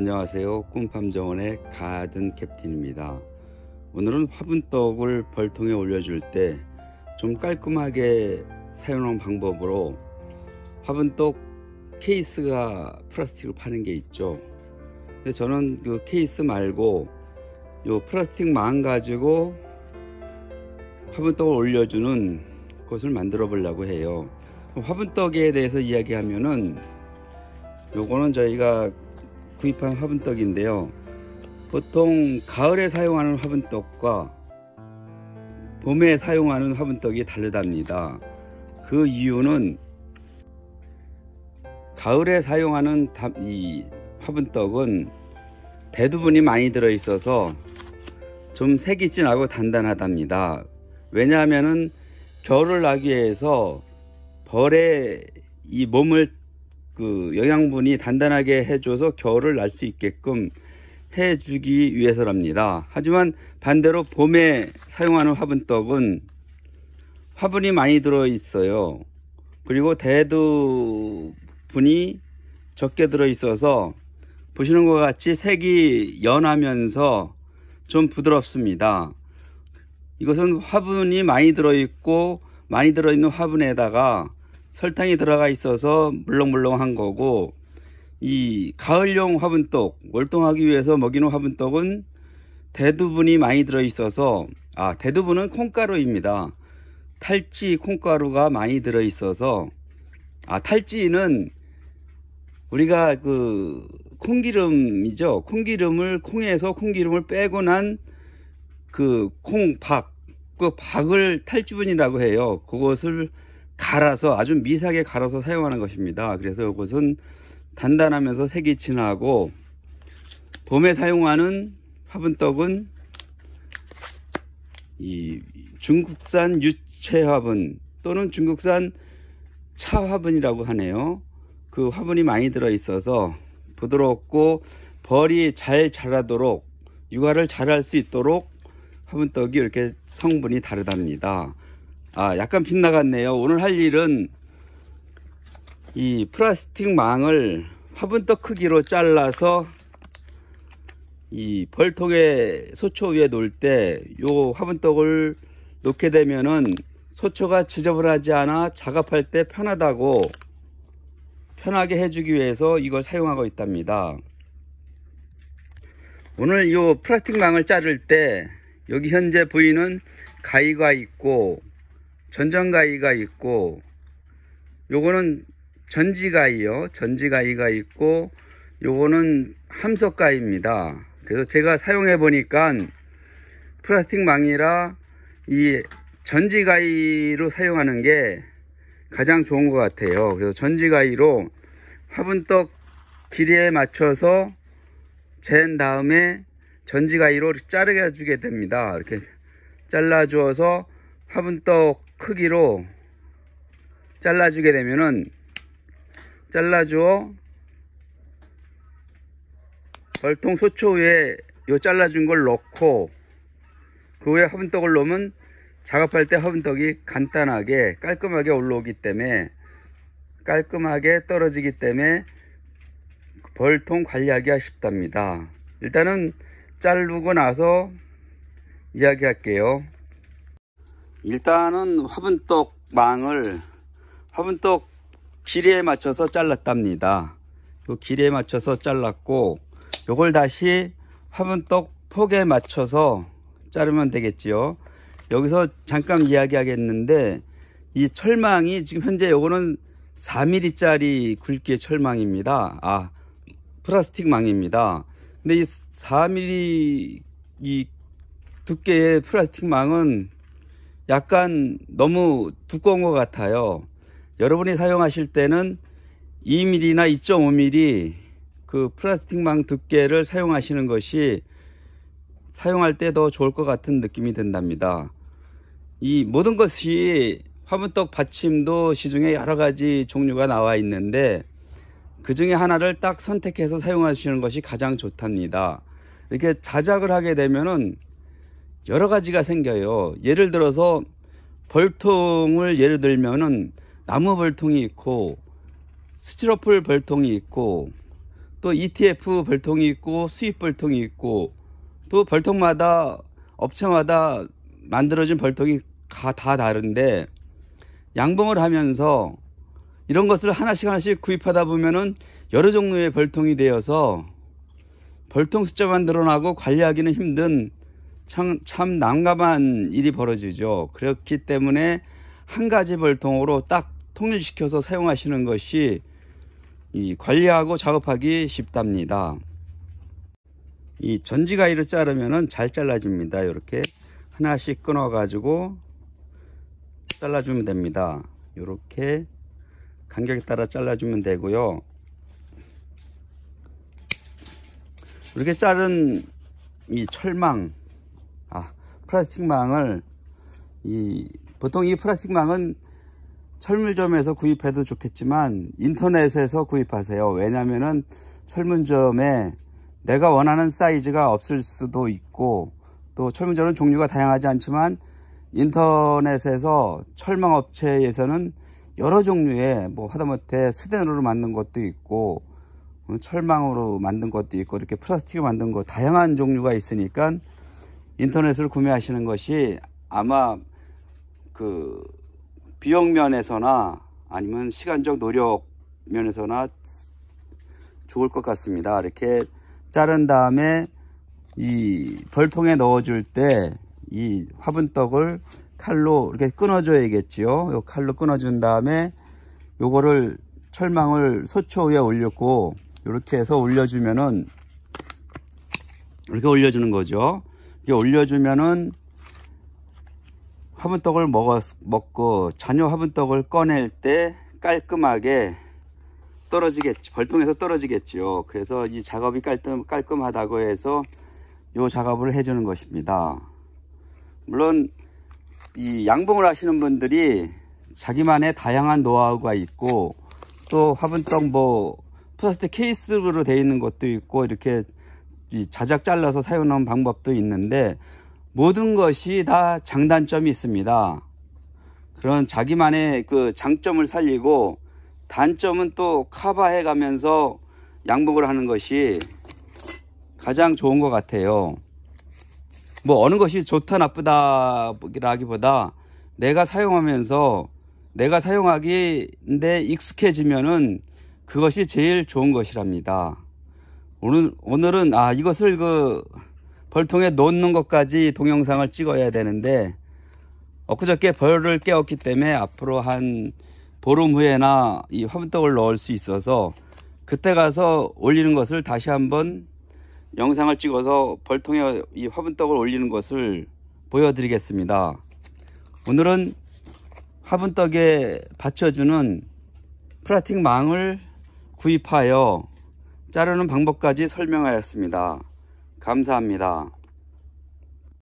안녕하세요. 꿈팜정원의 가든 캡틴입니다. 오늘은 화분떡을 벌통에 올려줄 때 좀 깔끔하게 사용하는 방법으로 화분떡 케이스가 플라스틱을 파는 게 있죠. 근데 저는 그 케이스 말고 요 플라스틱 망 가지고 화분떡을 올려주는 것을 만들어 보려고 해요. 화분떡에 대해서 이야기하면은 요거는 저희가 구입한 화분떡인데요. 보통 가을에 사용하는 화분떡과 봄에 사용하는 화분떡이 다르답니다. 그 이유는 가을에 사용하는 이 화분떡은 대두분이 많이 들어 있어서 좀 색이 진하고 단단하답니다. 왜냐하면은 겨울을 나기 위해서 벌의 이 몸을 그 영양분이 단단하게 해줘서 겨울을 날 수 있게끔 해주기 위해서랍니다. 하지만 반대로 봄에 사용하는 화분떡은 화분이 많이 들어 있어요. 그리고 대두분이 적게 들어 있어서 보시는 것 같이 색이 연하면서 좀 부드럽습니다. 이것은 화분이 많이 들어 있고 많이 들어 있는 화분에다가 설탕이 들어가 있어서 물렁물렁한 거고 이 가을용 화분떡 월동하기 위해서 먹이는 화분떡은 대두분이 많이 들어 있어서 아 대두분은 콩가루입니다. 탈지 콩가루가 많이 들어 있어서 아 탈지는 우리가 그 콩기름이죠. 콩기름을 콩에서 콩기름을 빼고 난 그 콩박 그 박을 탈주분이라고 해요. 그것을 갈아서 아주 미세하게 갈아서 사용하는 것입니다. 그래서 이것은 단단하면서 색이 진하고 봄에 사용하는 화분떡은 이 중국산 유채 화분 또는 중국산 차 화분이라고 하네요. 그 화분이 많이 들어 있어서 부드럽고 벌이 잘 자라도록 육아를 잘 할 수 있도록 화분떡이 이렇게 성분이 다르답니다. 아 약간 빗나갔네요. 오늘 할 일은 이 플라스틱 망을 화분떡 크기로 잘라서 이 벌통에 소초 위에 놓을 때 요 화분떡을 놓게 되면은 소초가 지저분하지 않아 작업할 때 편하다고 편하게 해주기 위해서 이걸 사용하고 있답니다. 오늘 요 플라스틱 망을 자를 때 여기 현재 부위는 가위가 있고 전정가위가 있고 요거는 전지가위요. 전지가위가 있고 요거는 함석가위입니다. 그래서 제가 사용해 보니까 플라스틱 망이라 이 전지가위로 사용하는 게 가장 좋은 것 같아요. 그래서 전지가위로 화분떡 길이에 맞춰서 잰 다음에 전지가위로 자르게 주게 됩니다. 이렇게 잘라 주어서 화분떡 크기로 잘라주게 되면은 잘라주어 벌통 소초 위에 요 잘라준 걸 넣고 그 위에 화분떡을 넣으면 작업할 때 화분떡이 간단하게 깔끔하게 올라오기 때문에 깔끔하게 떨어지기 때문에 벌통 관리하기가 쉽답니다. 일단은 자르고 나서 이야기할게요 일단은 화분떡 망을 화분떡 길이에 맞춰서 잘랐답니다. 요 길이에 맞춰서 잘랐고 요걸 다시 화분떡 폭에 맞춰서 자르면 되겠지요. 여기서 잠깐 이야기 하겠는데 이 철망이 지금 현재 요거는 4mm 짜리 굵기의 철망입니다. 아 플라스틱 망입니다. 근데 이 4mm 이 두께의 플라스틱 망은 약간 너무 두꺼운 것 같아요. 여러분이 사용하실 때는 2mm나 2.5mm 그 플라스틱망 두께를 사용하시는 것이 사용할 때 더 좋을 것 같은 느낌이 든답니다. 이 모든 것이 화분떡 받침도 시중에 여러 가지 종류가 나와 있는데 그 중에 하나를 딱 선택해서 사용하시는 것이 가장 좋답니다. 이렇게 자작을 하게 되면은 여러 가지가 생겨요. 예를 들어서 벌통을 예를 들면은 나무 벌통이 있고 스티로폴 벌통이 있고 또 ETF 벌통이 있고 수입 벌통이 있고 또 벌통마다 업체마다 만들어진 벌통이 다, 다 다른데 양봉을 하면서 이런 것을 하나씩 하나씩 구입하다 보면은 여러 종류의 벌통이 되어서 벌통 숫자만 늘어나고 관리하기는 힘든 참, 참 난감한 일이 벌어지죠. 그렇기 때문에 한 가지 벌통으로 딱 통일시켜서 사용하시는 것이 이 관리하고 작업하기 쉽답니다. 이 전지가위로 자르면은 잘 잘라집니다. 이렇게 하나씩 끊어 가지고 잘라주면 됩니다. 이렇게 간격에 따라 잘라주면 되고요. 이렇게 자른 이 철망, 아, 플라스틱 망을 이 보통 이 플라스틱 망은 철물점에서 구입해도 좋겠지만 인터넷에서 구입하세요. 왜냐면은 철물점에 내가 원하는 사이즈가 없을 수도 있고 또 철물점은 종류가 다양하지 않지만 인터넷에서 철망 업체에서는 여러 종류의 뭐 하다못해 스테인으로 만든 것도 있고 철망으로 만든 것도 있고 이렇게 플라스틱으로 만든 거 다양한 종류가 있으니까 인터넷을 구매하시는 것이 아마 그 비용 면에서나 아니면 시간적 노력 면에서나 좋을 것 같습니다. 이렇게 자른 다음에 이 벌통에 넣어줄 때 이 화분떡을 칼로 이렇게 끊어줘야겠지요. 요 칼로 끊어준 다음에 요거를 철망을 소초 위에 올렸고 이렇게 해서 올려주면은 이렇게 올려주는 거죠. 올려주면은 화분떡을 먹었, 먹고 잔여 화분떡을 꺼낼 때 깔끔하게 떨어지겠죠. 벌통에서 떨어지겠죠. 그래서 이 작업이 깔끔, 깔끔하다고 해서 이 작업을 해주는 것입니다. 물론 이 양봉을 하시는 분들이 자기만의 다양한 노하우가 있고 또 화분떡 뭐 플라스틱 케이스로 되어 있는 것도 있고 이렇게 자작 잘라서 사용하는 방법도 있는데 모든 것이 다 장단점이 있습니다. 그런 자기만의 그 장점을 살리고 단점은 또 커버해 가면서 양복을 하는 것이 가장 좋은 것 같아요. 뭐 어느 것이 좋다 나쁘다라기보다 내가 사용하면서 내가 사용하기인데 익숙해지면은 그것이 제일 좋은 것이랍니다. 오늘 오늘은 아 이것을 그 벌통에 놓는 것까지 동영상을 찍어야 되는데 엊그저께 벌을 깨웠기 때문에 앞으로 한 보름 후에나 이 화분떡을 넣을 수 있어서 그때 가서 올리는 것을 다시 한번 영상을 찍어서 벌통에 이 화분떡을 올리는 것을 보여드리겠습니다. 오늘은 화분떡에 받쳐주는 프라틱 망을 구입하여 자르는 방법까지 설명하였습니다. 감사합니다.